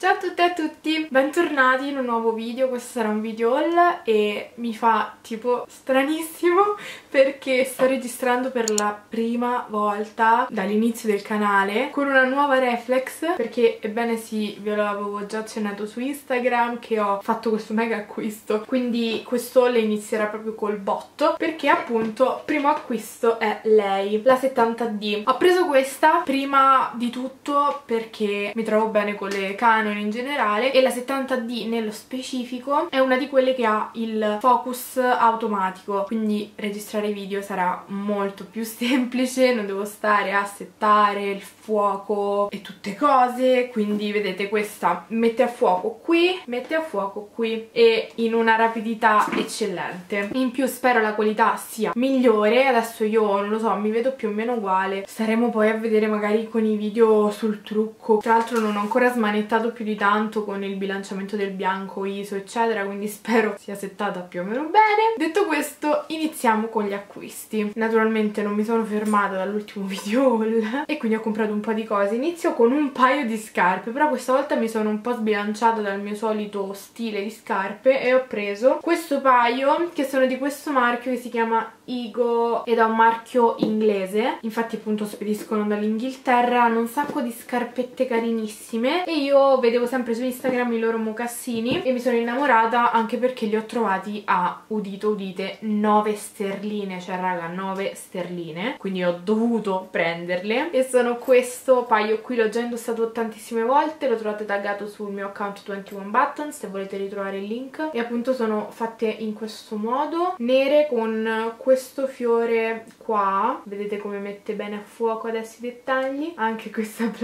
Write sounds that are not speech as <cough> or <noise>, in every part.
Ciao a tutte e a tutti, bentornati in un nuovo video, questo sarà un video haul e mi fa tipo stranissimo <laughs> perché sto registrando per la prima volta dall'inizio del canale con una nuova reflex perché ebbene sì, ve l'avevo già accennato su Instagram che ho fatto questo mega acquisto quindi questo le inizierà proprio col botto perché appunto primo acquisto è lei, la 70D. Ho preso questa prima di tutto perché mi trovo bene con le Canon Canon in generale e la 70D nello specifico è una di quelle che ha il focus automatico quindi registrare video sarà molto più <laughs> semplice non devo stare a settare il fuoco e tutte cose quindi vedete questa mette a fuoco qui mette a fuoco qui e in una rapidità eccellente. In più spero la qualità sia migliore adesso io non lo so mi vedo più o meno uguale. Staremo poi a vedere magari con i video sul trucco. Tra l'altro non ho ancora smanettato più di tanto con il bilanciamento del bianco, ISO eccetera quindi <laughs> spero sia settata più o meno bene. Detto questo iniziamo con gli acquisti. Naturalmente non mi sono fermata dall'ultimo <laughs> video e quindi ho comprato un po' di cose. Inizio con un paio di scarpe però questa volta mi sono un po' sbilanciata dal mio solito stile di scarpe e ho preso questo paio che sono di questo marchio che si chiama Igo ed è un marchio inglese infatti appunto spediscono dall'Inghilterra hanno un sacco di scarpette carinissime e io vedevo sempre su Instagram i loro mocassini e mi sono innamorata anche perché li ho trovati a, udito udite, 9 sterline cioè raga 9 sterline quindi ho dovuto prenderle e sono questo paio qui l'ho già indossato tantissime volte lo trovate taggato sul mio account 21 buttons se volete ritrovare il link. E appunto sono fatte in questo modo nere con questo questo fiore qua, vedete come mette bene a fuoco adesso i dettagli, anche questa <laughs>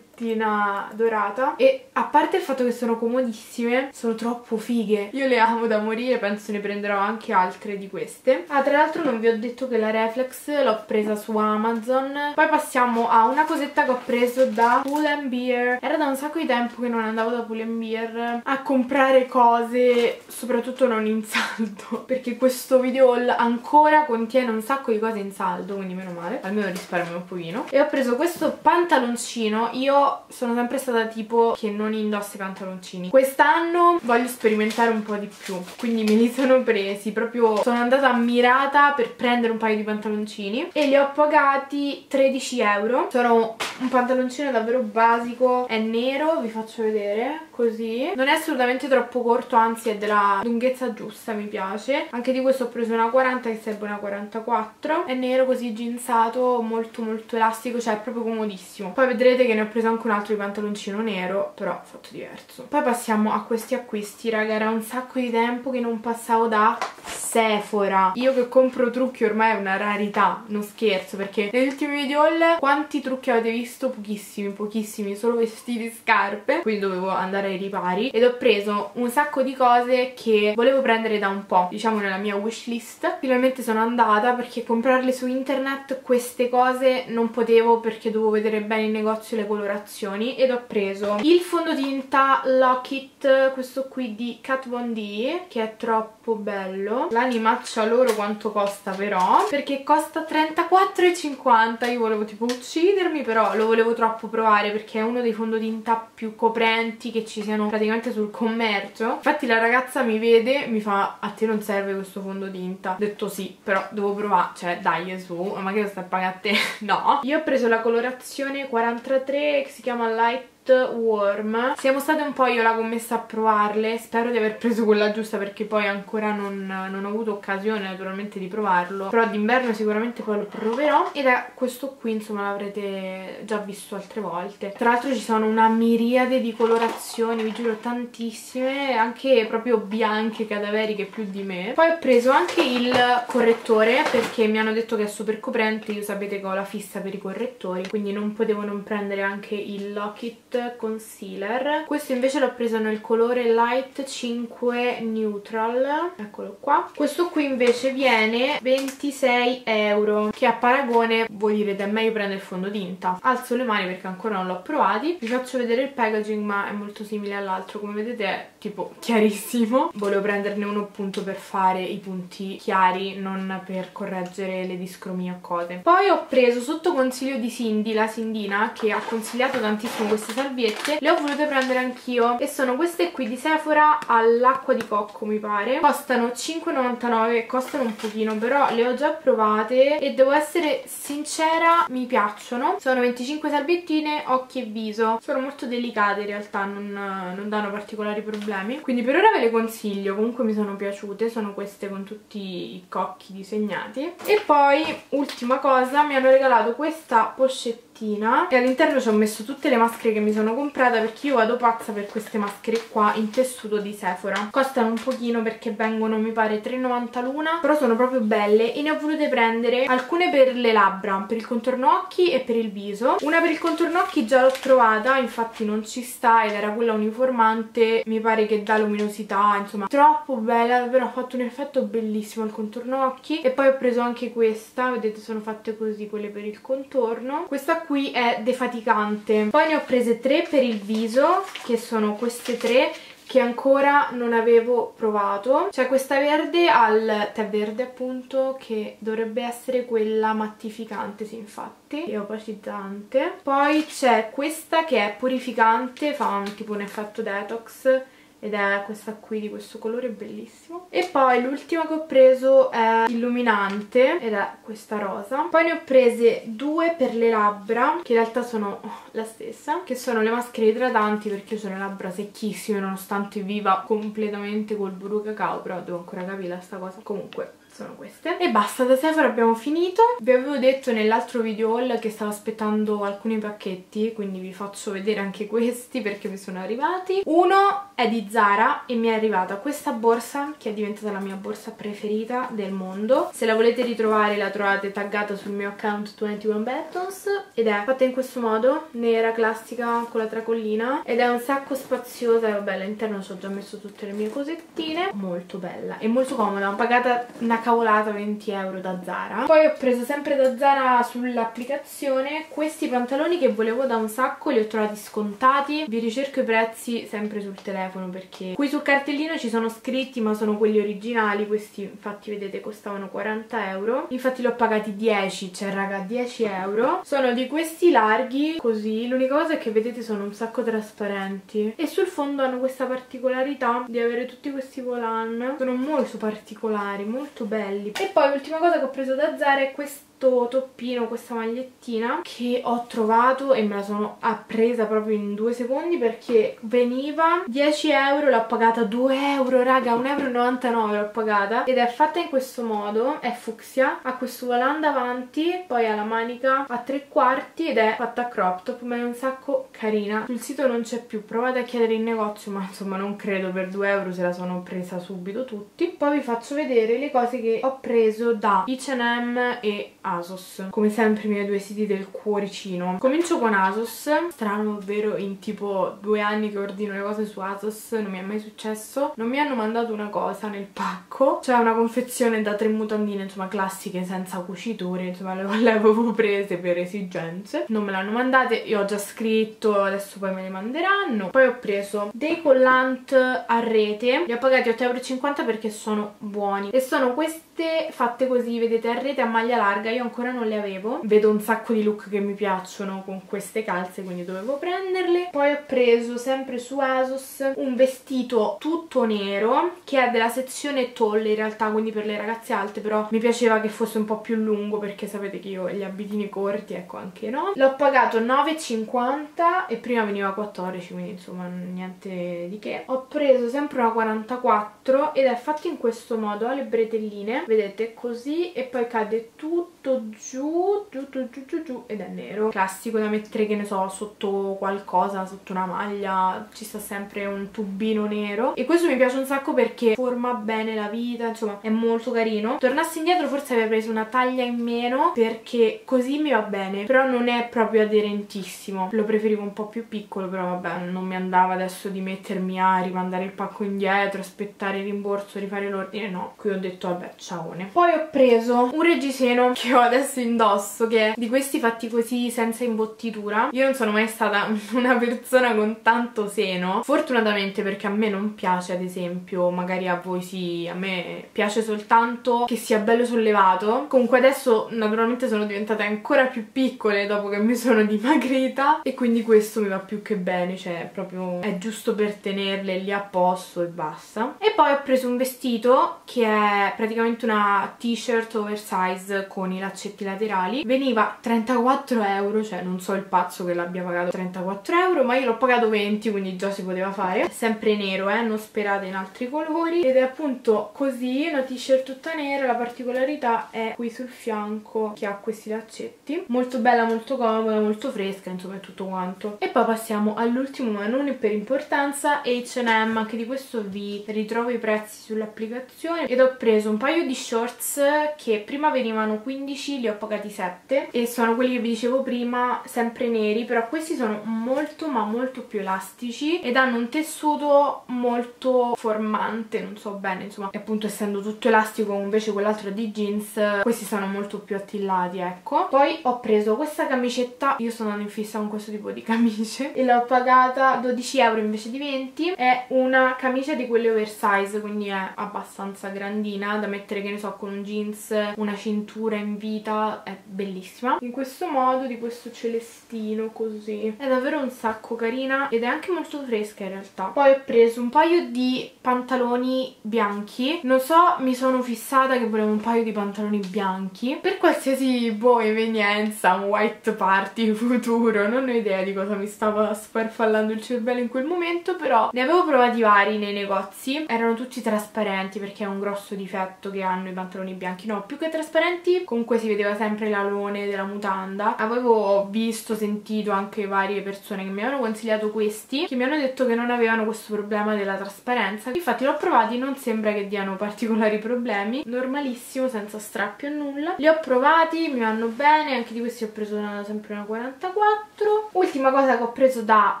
placchettina dorata. E a parte il fatto che sono comodissime, sono troppo fighe, io le amo da morire, penso ne prenderò anche altre di queste. Ah, tra l'altro non vi ho detto che la Reflex l'ho presa su Amazon, poi passiamo a una cosetta che ho preso da Pull Beer, era da un sacco di tempo che non andavo da Pull Beer a comprare cose, soprattutto non in saldo, <laughs> perché questo video ancora contiene un sacco di cose in saldo, quindi meno male, almeno risparmio un pochino. E ho preso questo pantaloncino, io sono sempre stata tipo che non indossa i pantaloncini. Quest'anno voglio sperimentare un po' di più, quindi me li sono presi, proprio sono andata ammirata per prendere un paio di pantaloncini e li ho pagati 13 euro. Sono un pantaloncino davvero basico, è nero, vi faccio vedere, così. Non è assolutamente troppo corto, anzi è della lunghezza giusta, mi piace. Anche di questo ho preso una 40 che serve una 44 è nero così jeansato molto molto elastico cioè è proprio comodissimo poi vedrete che ne ho preso anche un altro di pantaloncino nero però fatto diverso poi passiamo a questi acquisti raga era un sacco di tempo che non passavo da Sephora io che compro trucchi ormai è una rarità non scherzo perché negli ultimi video haul quanti trucchi avete visto? pochissimi pochissimi solo vestiti scarpe quindi dovevo andare ai ripari ed ho preso un sacco di cose che volevo prendere da un po' diciamo nella mia wishlist. Finalmente sono andata perché comprarle su internet queste cose non potevo perché dovevo vedere bene in negozio le colorazioni ed ho preso il fondotinta Lockit, questo qui di Kat Von D che è troppo bello. L'animaccia loro quanto costa però? Perché costa 34,50 io volevo tipo uccidermi però lo volevo troppo provare perché è uno dei fondotinta più coprenti che ci siano praticamente sul commercio infatti la ragazza mi vede mi fa a te non serve questo fondotinta ho detto sì però devo provare, cioè dai su, ma che lo stai a pagare a te? <laughs> no. Io ho preso la colorazione 43 che si chiama Light Warm siamo state un po' io la commessa a provarle. Spero di aver preso quella giusta perché poi ancora non, non ho avuto occasione naturalmente di provarlo. Però d'inverno sicuramente poi lo proverò. Ed è questo qui insomma l'avrete già visto altre volte. Tra l'altro ci sono una miriade di colorazioni vi giuro tantissime anche proprio bianche cadaveriche più di me. Poi ho preso anche il correttore perché mi hanno detto che è super coprente. Io sapete che ho la fissa per i correttori quindi non potevo non prendere anche il Lockit Concealer. Questo invece l'ho preso nel colore Light 5 Neutral. Eccolo qua. Questo qui invece viene 26 euro che a paragone voi direte è meglio prendere il fondotinta alzo le mani perché ancora non l'ho provati. Vi faccio vedere il packaging ma è molto simile all'altro. Come vedete tipo chiarissimo. Volevo prenderne uno appunto per fare i punti chiari non per correggere le discromie o cose. Poi ho preso sotto consiglio di Cindy la Sindina che ha consigliato tantissimo queste salviette le ho volute prendere anch'io. E sono queste qui di Sephora all'acqua di cocco mi pare. Costano 5,99 costano un pochino però le ho già provate e devo essere sincera mi piacciono. Sono 25 salviettine occhi e viso. Sono molto delicate in realtà non, non danno particolari problemi quindi per ora ve le consiglio comunque mi sono piaciute sono queste con tutti i cocchi disegnati. E poi ultima cosa mi hanno regalato questa pochette e all'interno ci ho messo tutte le maschere che mi sono comprata perché io vado pazza per queste maschere qua in tessuto di Sephora. Costano un pochino perché vengono mi pare 3,90 l'una però sono proprio belle e ne ho volute prendere alcune per le labbra per il contorno occhi e per il viso. Una per il contorno occhi già l'ho trovata infatti non ci sta ed era quella uniformante mi pare che dà luminosità insomma troppo bella davvero ha fatto un effetto bellissimo al contorno occhi. E poi ho preso anche questa vedete sono fatte così quelle per il contorno. Questa qui è defaticante. Poi ne ho prese tre per il viso che sono queste tre che ancora non avevo provato. C'è questa verde al tè verde appunto che dovrebbe essere quella mattificante sì infatti. E opacizzante poi c'è questa che è purificante fa un, tipo un effetto detox ed è questa qui di questo colore bellissimo. E poi l'ultima che ho preso è illuminante ed è questa rosa. Poi ne ho prese due per le labbra che in realtà sono la stessa che sono le maschere idratanti perché ho le labbra secchissime nonostante viva completamente col burro cacao però devo ancora capire sta cosa. Comunque sono queste. E basta da Sephora abbiamo finito. Vi avevo detto nell'altro video haul che stavo aspettando alcuni pacchetti quindi vi faccio vedere anche <laughs> questi perché mi sono arrivati. Uno è di Zara e mi è arrivata questa borsa che è diventata la mia borsa preferita del mondo. Se la volete ritrovare la trovate taggata sul mio account 21 Buttons ed è fatta in questo modo nera classica con la tracollina. Ed è un sacco spaziosa e vabbè all'interno ci ho già messo tutte le mie cosettine. Molto bella e molto comoda ho pagata una cavolata 20 euro da Zara. Poi ho preso sempre da Zara sull'applicazione questi pantaloni che volevo da un sacco li ho trovati scontati. Vi ricerco i prezzi sempre sul telefono perché qui sul cartellino ci sono scritti ma sono quelli originali questi infatti vedete costavano 40 euro. Infatti li ho pagati 10 cioè raga 10 euro. Sono di questi larghi così. L'unica cosa è che vedete sono un sacco trasparenti. E sul fondo hanno questa particolarità di avere tutti questi volan. Sono molto particolari molto belli. E poi l'ultima cosa che ho preso da Zara è questo questo toppino, questa magliettina che ho trovato e me la sono appresa proprio in due secondi perché veniva 10 euro, l'ho pagata 2 euro, raga, 1,99 euro l'ho pagata ed è fatta in questo modo, è fucsia, ha questo volant davanti, poi ha la manica a tre quarti ed è fatta a crop top, ma è un sacco carina. Sul sito non c'è più, provate a chiedere in negozio, ma insomma non credo per 2 euro se la sono presa subito tutti. Poi vi faccio vedere le cose che ho preso da H&M e Asos. Come sempre i miei due siti del cuoricino. Comincio con Asos. Strano ovvero in tipo due anni che ordino le cose su Asos non mi è mai successo. Non mi hanno mandato una cosa nel pacco. Cioè una confezione da tre mutandine insomma classiche senza cuciture insomma <laughs> le, avevo prese per esigenze. Non me l'hanno mandate io ho già scritto adesso poi me le manderanno. Poi ho preso dei collant a rete. Li ho pagati 8,50€ perché sono buoni. E sono queste fatte così vedete a rete a maglia larga io ancora non le avevo. Vedo un sacco di look che mi piacciono con queste calze quindi dovevo prenderle. Poi ho preso sempre su Asos un vestito tutto nero che è della sezione tall in realtà quindi per le ragazze alte però mi piaceva che fosse un po' più lungo perché sapete che io gli abitini corti ecco anche no. L'ho pagato 9,50 e prima veniva 14 quindi insomma niente di che. Ho preso sempre una 44 ed è fatto in questo modo ha le bretelline vedete così e poi cade tutto tutto giù, giù, giù, giù, giù, ed è nero. Classico da mettere, che ne so, sotto qualcosa, sotto una maglia, ci sta sempre un tubino nero. E questo mi piace un sacco perché forma bene la vita, insomma, è molto carino. Tornassi indietro forse avrei preso una taglia in meno perché così mi va bene, però non è proprio aderentissimo. Lo preferivo un po' più piccolo, però vabbè, non mi andava adesso di mettermi a rimandare il pacco indietro, aspettare il rimborso, rifare l'ordine, no. Qui ho detto, vabbè, ciaone. Poi ho preso un reggiseno che ho adesso indosso che di questi fatti così senza imbottitura io non sono mai stata <laughs> una persona con tanto seno. Fortunatamente perché a me non piace ad esempio magari a voi sì a me piace soltanto che sia bello sollevato. Comunque adesso naturalmente sono diventate ancora più piccole dopo che mi sono dimagrita e quindi questo mi va più che bene cioè proprio è giusto per tenerle lì a posto e basta. E poi ho preso un vestito che è praticamente una t-shirt oversize con i laccetti laterali veniva 34 euro cioè non so il pazzo che l'abbia pagato 34 euro ma io l'ho pagato 20 quindi già si poteva fare. Sempre nero eh non sperate in altri colori. Ed è appunto così una t-shirt tutta nera la particolarità è qui sul fianco che ha questi laccetti. Molto bella molto comoda molto fresca insomma è tutto quanto. E poi passiamo all'ultimo ma non per importanza H&M anche di questo vi ritrovo i prezzi sull'applicazione. Ed ho preso un paio di shorts che prima venivano 15 li ho pagati 7 e sono quelli che vi dicevo prima sempre neri però questi sono molto ma molto più elastici ed hanno un tessuto molto formante non so bene insomma. E appunto essendo tutto elastico invece quell'altro di jeans questi sono molto più attillati ecco. Poi ho preso questa camicetta io sono andata in fissa con questo tipo di camicie e l'ho pagata 12 euro invece di 20 è una camicia di quelle oversize quindi è abbastanza grandina da mettere che ne so con un jeans una cintura in vita è bellissima. In questo modo di questo celestino così. È davvero un sacco carina ed è anche molto fresca in realtà. Poi ho preso un paio di pantaloni bianchi. Non so mi sono fissata che volevo un paio di pantaloni bianchi. Per qualsiasi boh evenienza un white party <laughs> futuro. Non ho idea di cosa mi stava sfarfallando il cervello in quel momento però ne avevo provati vari nei negozi. Erano tutti trasparenti perché è un grosso difetto che hanno i pantaloni bianchi. No più che trasparenti comunque si vedeva sempre l'alone della mutanda. Avevo visto sentito anche varie persone che mi avevano consigliato questi che mi hanno detto che non avevano questo problema della trasparenza. Infatti l'ho provati non sembra che diano particolari problemi. Normalissimo senza strappi o nulla. Li ho provati mi vanno bene anche di questi ho preso una, sempre una 44 ultima cosa che ho preso da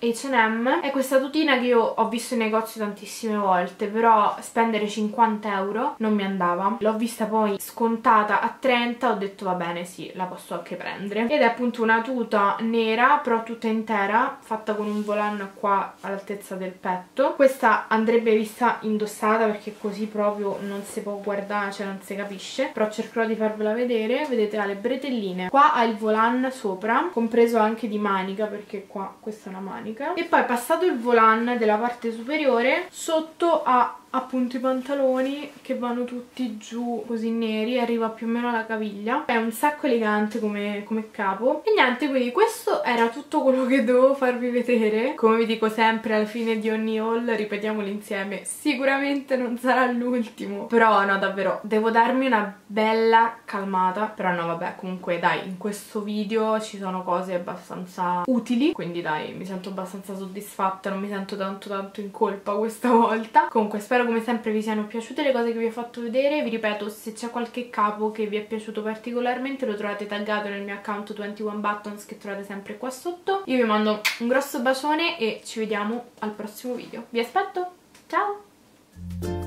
H&M è questa tutina che io ho visto in negozio tantissime volte però spendere 50 euro non mi andava. L'ho vista poi scontata a 30 ho detto va bene sì la posso anche prendere. Ed è appunto una tuta nera però tutta intera fatta con un volano qua all'altezza del petto. Questa andrebbe vista indossata perché così proprio non si può guardare cioè non si capisce. Però cercherò di farvela vedere. Vedete ha le bretelline qua ha il volan sopra compreso anche di manica perché qua questa è una manica. E poi passato il volan della parte superiore sotto ha appunto i pantaloni che vanno tutti giù così neri arriva più o meno alla caviglia. È un sacco elegante come, come, capo. E niente quindi questo era tutto quello che dovevo farvi vedere. Come vi dico sempre alla fine di ogni haul ripetiamolo insieme sicuramente non sarà l'ultimo. Però no davvero devo darmi una bella calmata. Però no vabbè comunque dai in questo video ci sono cose abbastanza utili. Quindi dai mi sento abbastanza soddisfatta non mi sento tanto tanto in colpa questa volta. Comunque spero spero come sempre vi siano piaciute le cose che vi ho fatto vedere vi ripeto se c'è qualche capo che vi è piaciuto particolarmente lo trovate taggato nel mio account 21 buttons che trovate sempre qua sotto. Io vi mando un grosso bacione e ci vediamo al prossimo video. Vi aspetto. Ciao